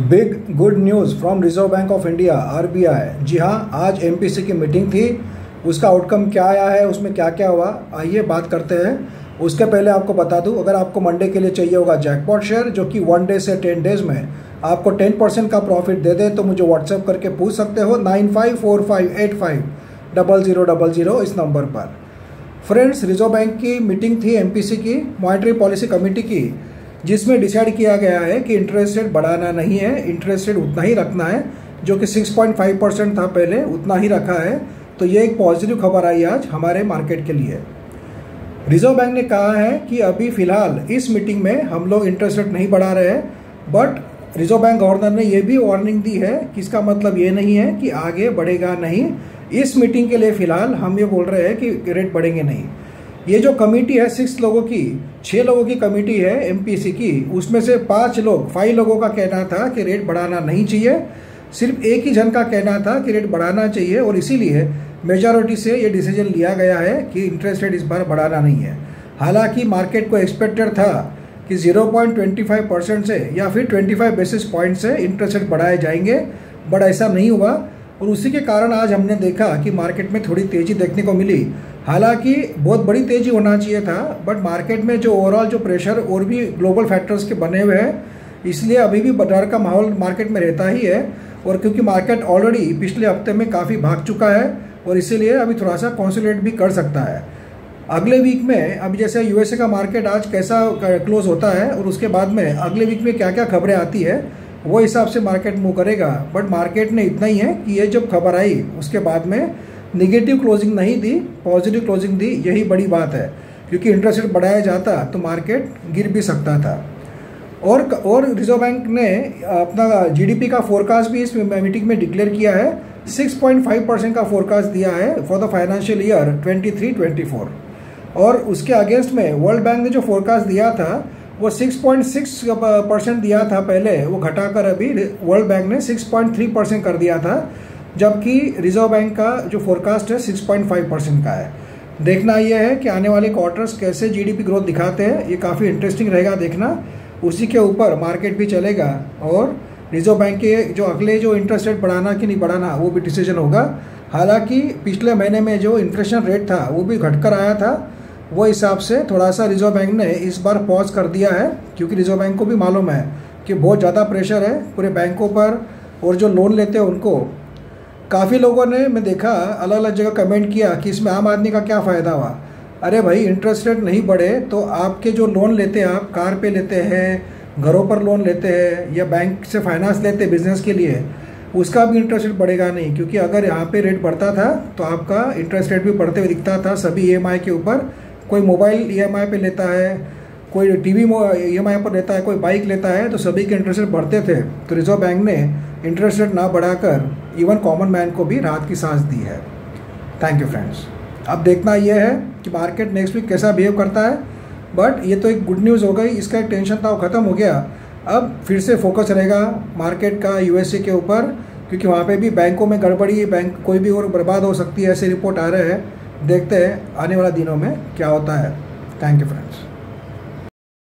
Big good news from Reserve Bank of India, RBI. जी हाँ आज MPC की meeting थी। उसका आउटकम क्या आया है, उसमें क्या क्या हुआ, आइए बात करते हैं। उसके पहले आपको बता दूँ, अगर आपको मंडे के लिए चाहिए होगा जैकपॉट शेयर जो कि वन डे से टेन डेज़ में, आपको टेन परसेंट का प्रॉफिट दे दे तो मुझे व्हाट्सएप करके पूछ सकते हो nine five four five eight five double zero double zero इस नंबर पर। फ्रेंड्स, रिज़र्व बैंक की मीटिंग थी एमपीसी की मॉनिटरी पॉलिसी कमेटी की। जिसमें डिसाइड किया गया है कि इंटरेस्ट रेट बढ़ाना नहीं है इंटरेस्ट रेट उतना ही रखना है, जो कि 6.5 परसेंट था पहले, उतना ही रखा है। तो ये एक पॉजिटिव खबर आई आज हमारे मार्केट के लिए। रिज़र्व बैंक ने कहा है कि अभी फ़िलहाल इस मीटिंग में हम लोग इंटरेस्ट रेट नहीं बढ़ा रहे हैं बट रिज़र्व बैंक गवर्नर ने यह भी वार्निंग दी है कि इसका मतलब ये नहीं है कि आगे बढ़ेगा नहीं। इस मीटिंग के लिए फ़िलहाल हम ये बोल रहे हैं कि रेट बढ़ेंगे नहीं। ये जो कमेटी है सिक्स लोगों की, छह लोगों की कमेटी है एमपीसी की, उसमें से पाँच लोग फाइव लोगों का कहना था कि रेट बढ़ाना नहीं चाहिए। सिर्फ़ एक ही जन का कहना था कि रेट बढ़ाना चाहिए और इसीलिए मेजॉरिटी से ये डिसीज़न लिया गया है कि इंटरेस्ट रेट इस बार बढ़ाना नहीं है। हालाँकि मार्केट को एक्सपेक्टेड था कि 0.25 परसेंट से या फिर 25 बेसिस पॉइंट से इंटरेस्ट रेट बढ़ाए जाएँगे बट ऐसा नहीं हुआ। और उसी के कारण आज हमने देखा कि मार्केट में थोड़ी तेज़ी देखने को मिली। हालाँकि बहुत बड़ी तेज़ी होना चाहिए था बट मार्केट में जो ओवरऑल जो प्रेशर और भी ग्लोबल फैक्टर्स के बने हुए हैं, इसलिए अभी भी डर का माहौल मार्केट में रहता ही है और क्योंकि मार्केट ऑलरेडी पिछले हफ़्ते में काफ़ी भाग चुका है और इसीलिए अभी थोड़ा सा कॉन्सोलेट भी कर सकता है। अगले वीक में, अभी जैसे यूएसए का मार्केट आज कैसा क्लोज होता है और उसके बाद में अगले वीक में क्या क्या खबरें आती है, वो हिसाब से मार्केट मूव करेगा। बट मार्केट ने इतना ही है कि ये जब खबर आई, उसके बाद में निगेटिव क्लोजिंग नहीं दी पॉजिटिव क्लोजिंग दी, यही बड़ी बात है। क्योंकि इंटरेस्ट रेट बढ़ाया जाता तो मार्केट गिर भी सकता था। और और रिज़र्व बैंक ने अपना जीडीपी का फोरकास्ट भी इस मीटिंग में डिक्लेयर किया है। 6.5 परसेंट का फोरकास्ट दिया है फॉर द फाइनेंशियल ईयर 23-24 और उसके अगेंस्ट में वर्ल्ड बैंक ने जो फोरकास्ट दिया था, वो 6.6 परसेंट दिया था पहले, वो घटाकर अभी वर्ल्ड बैंक ने 6.3 परसेंट कर दिया था। जबकि रिज़र्व बैंक का जो फोरकास्ट है 6.5 परसेंट का है। देखना यह है कि आने वाले क्वार्टर्स कैसे जीडीपी ग्रोथ दिखाते हैं, ये काफ़ी इंटरेस्टिंग रहेगा देखना। उसी के ऊपर मार्केट भी चलेगा और रिज़र्व बैंक के जो अगले जो इंटरेस्ट रेट बढ़ाना कि नहीं बढ़ाना, वो भी डिसीज़न होगा। हालाँकि पिछले महीने में जो इन्फ्लेशन रेट था, वो भी घटकर आया था। वो हिसाब से थोड़ा सा रिज़र्व बैंक ने इस बार पॉज कर दिया है, क्योंकि रिज़र्व बैंक को भी मालूम है कि बहुत ज़्यादा प्रेशर है पूरे बैंकों पर और जो लोन लेते हैं उनको काफ़ी लोगों ने, मैं देखा अलग अलग जगह कमेंट किया कि इसमें आम आदमी का क्या फ़ायदा हुआ। अरे भाई इंटरेस्ट रेट नहीं बढ़े तो आपके जो लोन लेते हैं, आप कार पे लेते हैं, घरों पर लोन लेते हैं, या बैंक से फाइनेंस लेते हैं बिज़नेस के लिए, उसका भी इंटरेस्ट रेट बढ़ेगा नहीं। क्योंकि अगर यहाँ पे रेट बढ़ता था तो आपका इंटरेस्ट रेट भी बढ़ते हुए दिखता था, सभी ईएमआई के ऊपर। कोई मोबाइल ई पे लेता है कोई टीवी ई पर लेता है, कोई बाइक लेता है तो सभी के इंटरेस्ट रेट बढ़ते थे। तो रिज़र्व बैंक ने इंटरेस्ट रेट ना बढ़ाकर इवन कॉमन मैन को भी राहत की सांस दी है। थैंक यू फ्रेंड्स अब देखना यह है कि मार्केट नेक्स्ट वीक कैसा बिहेव करता है। बट ये तो एक गुड न्यूज़ हो गई, इसका टेंशन था, वो ख़त्म हो गया। अब फिर से फोकस रहेगा मार्केट का यूएसए के ऊपर, क्योंकि वहाँ पे भी बैंकों में गड़बड़ी, बैंक, कोई भी और बर्बाद हो सकती है, ऐसे रिपोर्ट आ रहे हैं। देखते हैं आने वाले दिनों में क्या होता है। Thank you friends